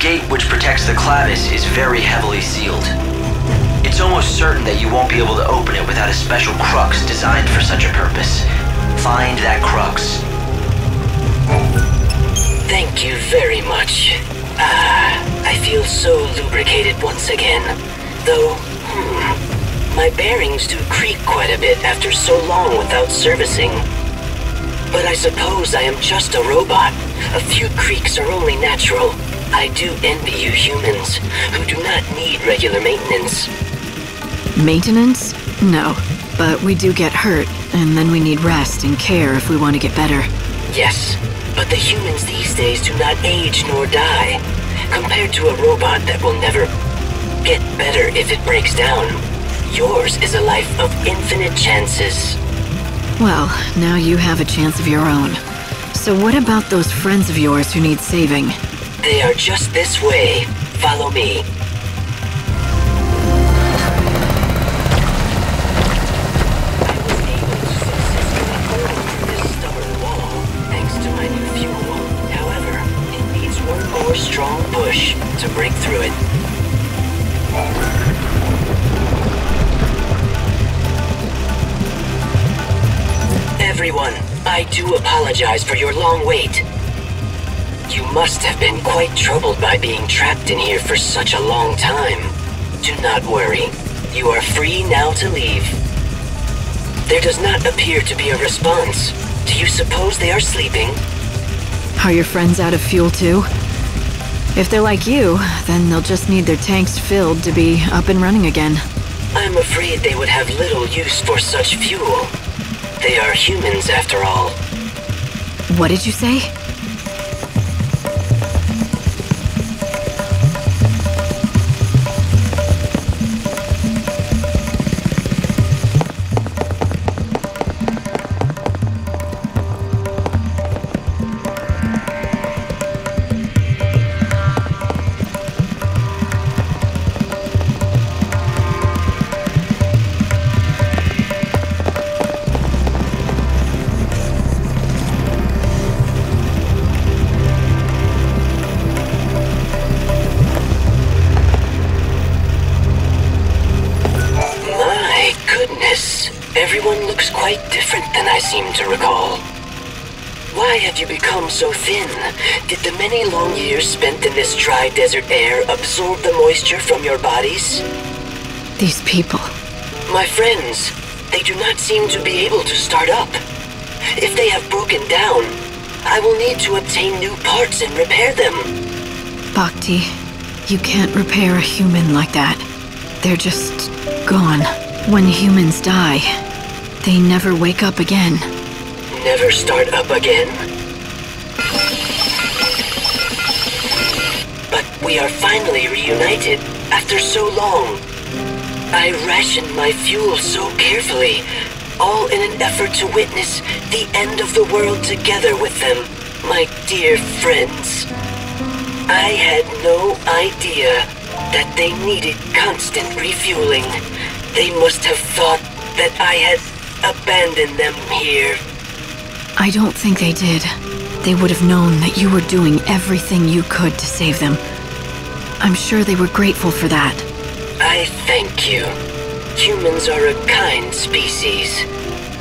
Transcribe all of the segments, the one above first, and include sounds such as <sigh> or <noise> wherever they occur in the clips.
Gate which protects the Clavis is very heavily sealed. It's almost certain that you won't be able to open it without a special crux designed for such a purpose. Find that crux. Thank you very much. Ah, I feel so lubricated once again. Though, hmm, my bearings do creak quite a bit after so long without servicing. But I suppose I am just a robot. A few creaks are only natural. I do envy you humans, who do not need regular maintenance. Maintenance? No. But we do get hurt, and then we need rest and care if we want to get better. Yes, but the humans these days do not age nor die. Compared to a robot that will never get better if it breaks down, yours is a life of infinite chances. Well, now you have a chance of your own. So what about those friends of yours who need saving? They are just this way. Follow me. I was able to successfully fly through this stubborn wall, thanks to my new fuel. However, it needs one more strong push to break through it. Everyone, I do apologize for your long wait. You must have been quite troubled by being trapped in here for such a long time. Do not worry. You are free now to leave. There does not appear to be a response. Do you suppose they are sleeping? Are your friends out of fuel too? If they're like you, then they'll just need their tanks filled to be up and running again. I'm afraid they would have little use for such fuel. They are humans after all. What did you say? Spent in this dry desert air absorb the moisture from your bodies? These people. My friends, they do not seem to be able to start up. If they have broken down, I will need to obtain new parts and repair them. Bhakti, you can't repair a human like that. They're just gone. When humans die, they never wake up again. Never start up again? But we are finally reunited after so long. I rationed my fuel so carefully, all in an effort to witness the end of the world together with them, my dear friends. I had no idea that they needed constant refueling. They must have thought that I had abandoned them here. I don't think they did. They would have known that you were doing everything you could to save them. I'm sure they were grateful for that. I thank you. Humans are a kind species.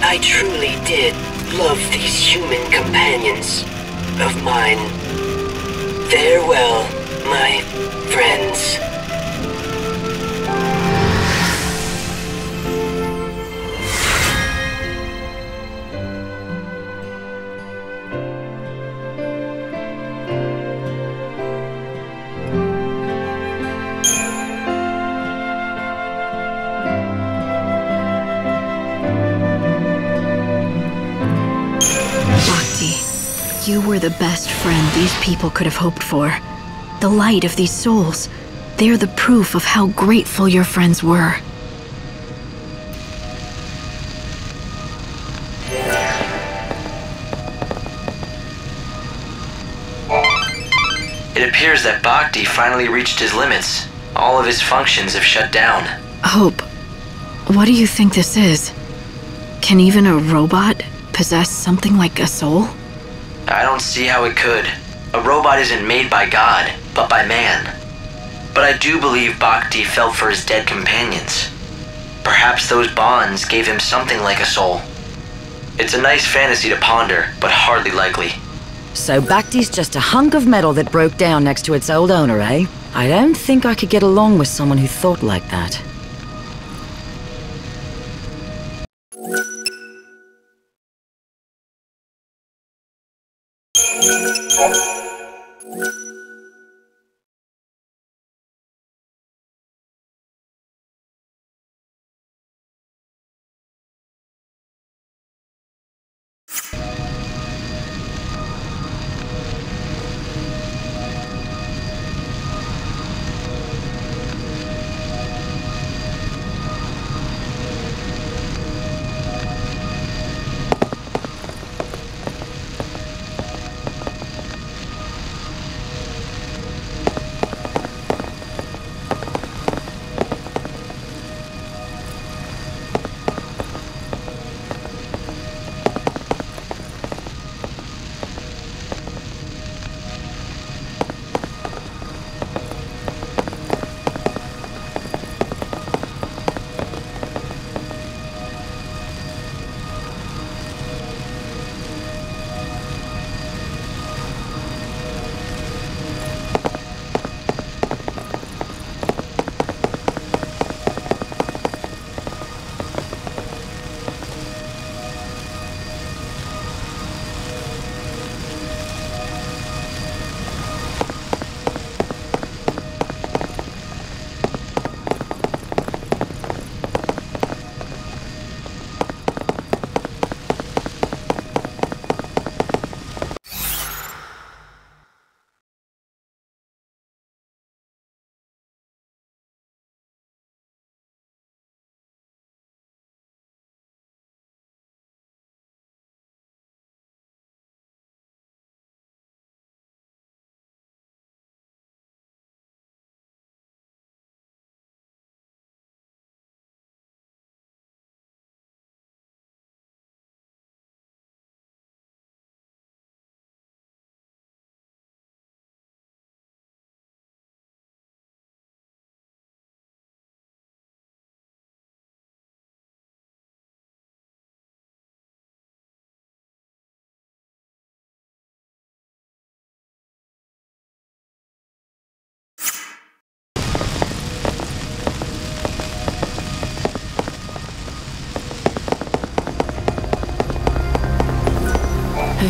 I truly did love these human companions of mine. Farewell, my friends. You were the best friend these people could have hoped for. The light of these souls. They're the proof of how grateful your friends were. It appears that Bhakti finally reached his limits. All of his functions have shut down. Hope, what do you think this is? Can even a robot possess something like a soul? I don't see how it could. A robot isn't made by God, but by man. But I do believe Bhakti felt for his dead companions. Perhaps those bonds gave him something like a soul. It's a nice fantasy to ponder, but hardly likely. So Bhakti's just a hunk of metal that broke down next to its old owner, eh? I don't think I could get along with someone who thought like that.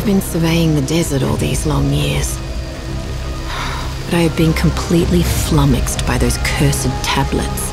Been surveying the desert all these long years. But I have been completely flummoxed by those cursed tablets.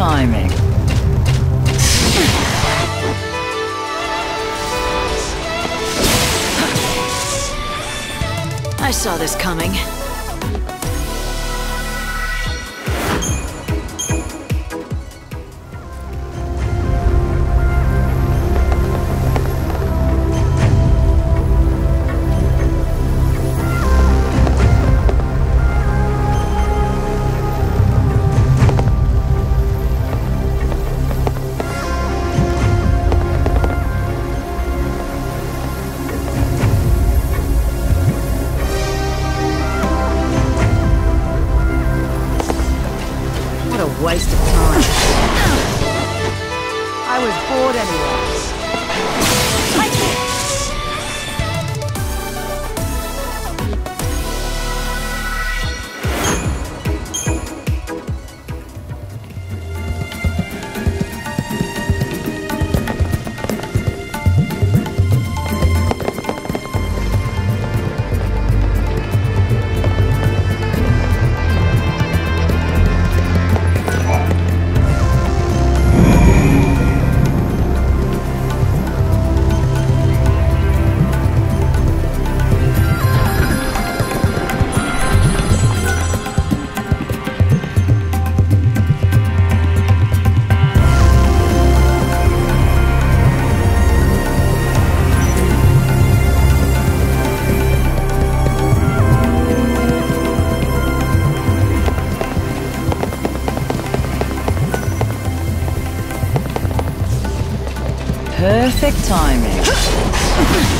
Timing. I saw this coming. Was bored anyway. Perfect timing. <laughs>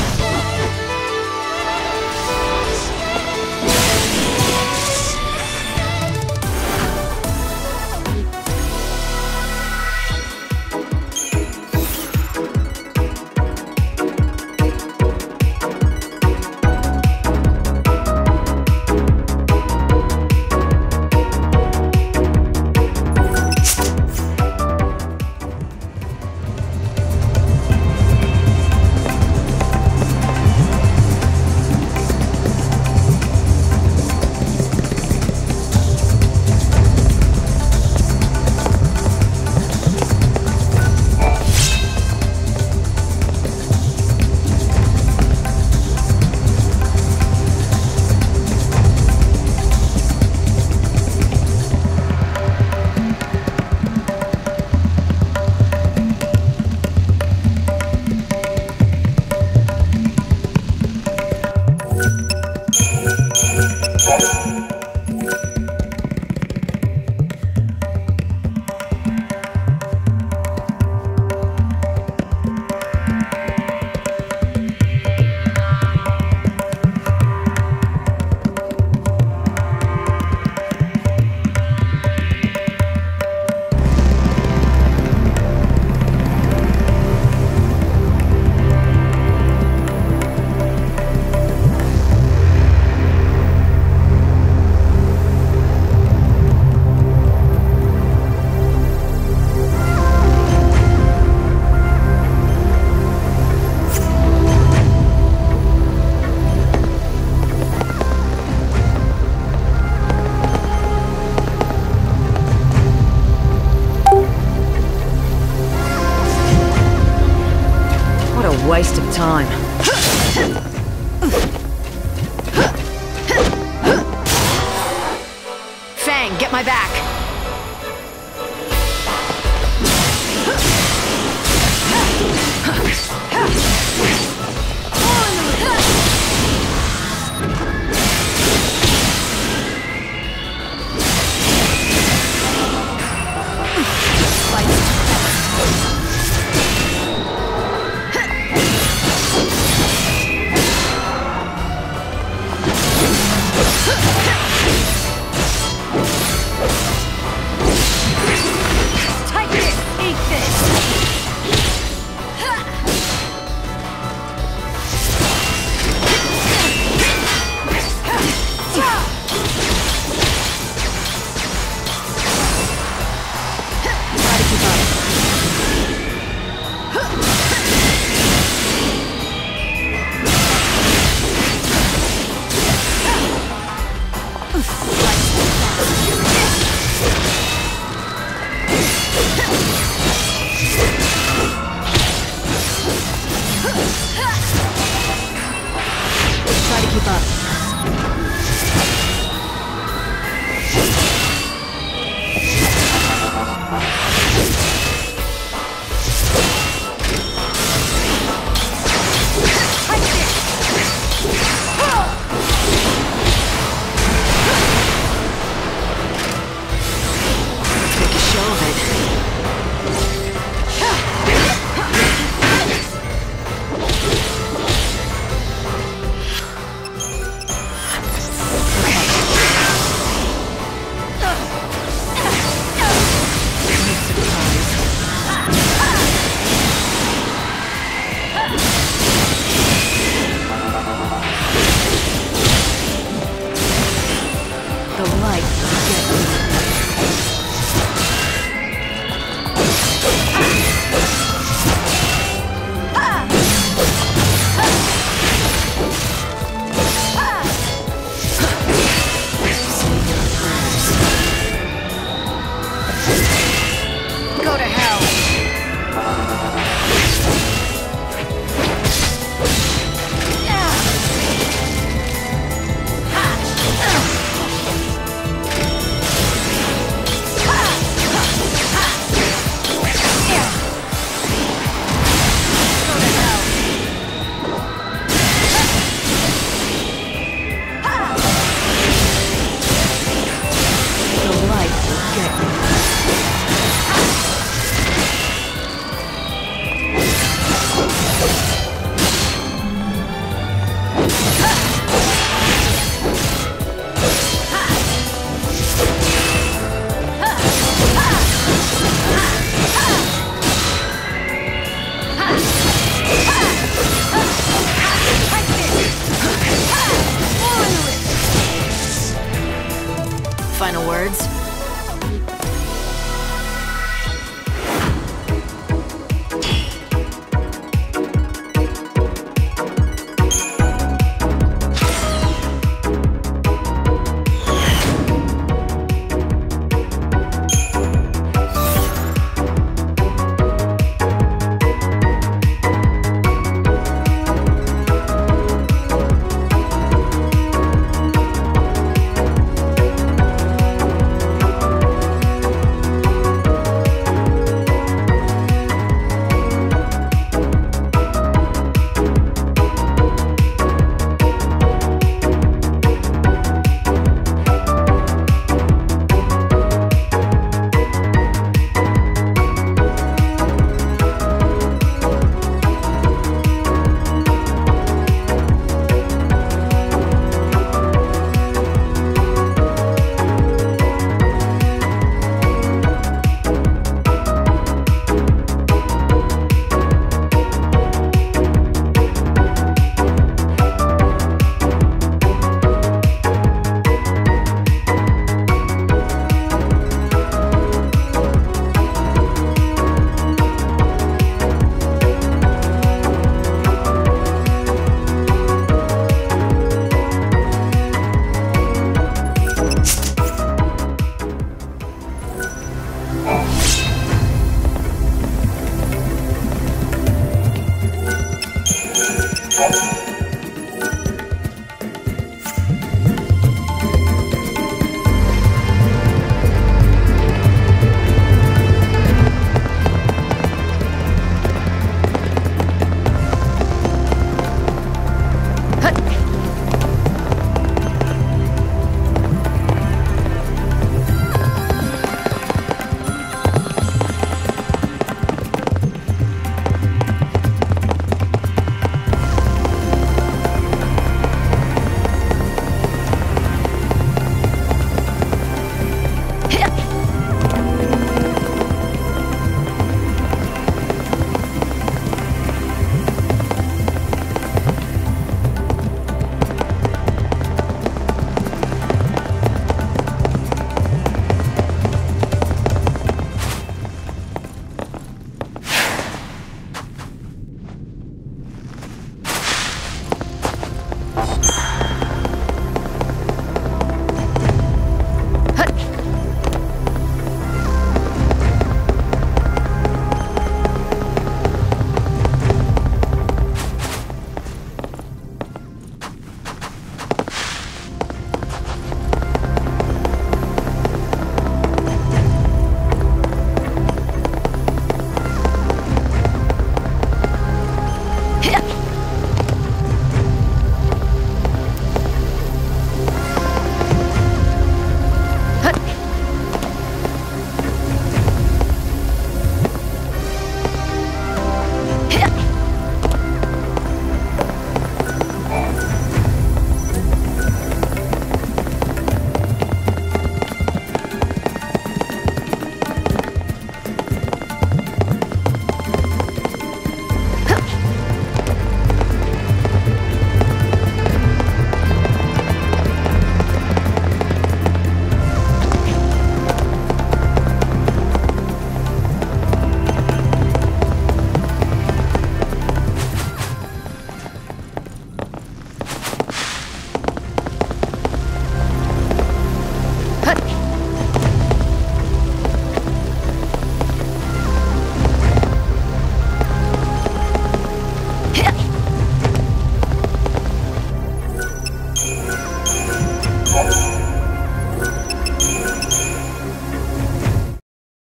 time.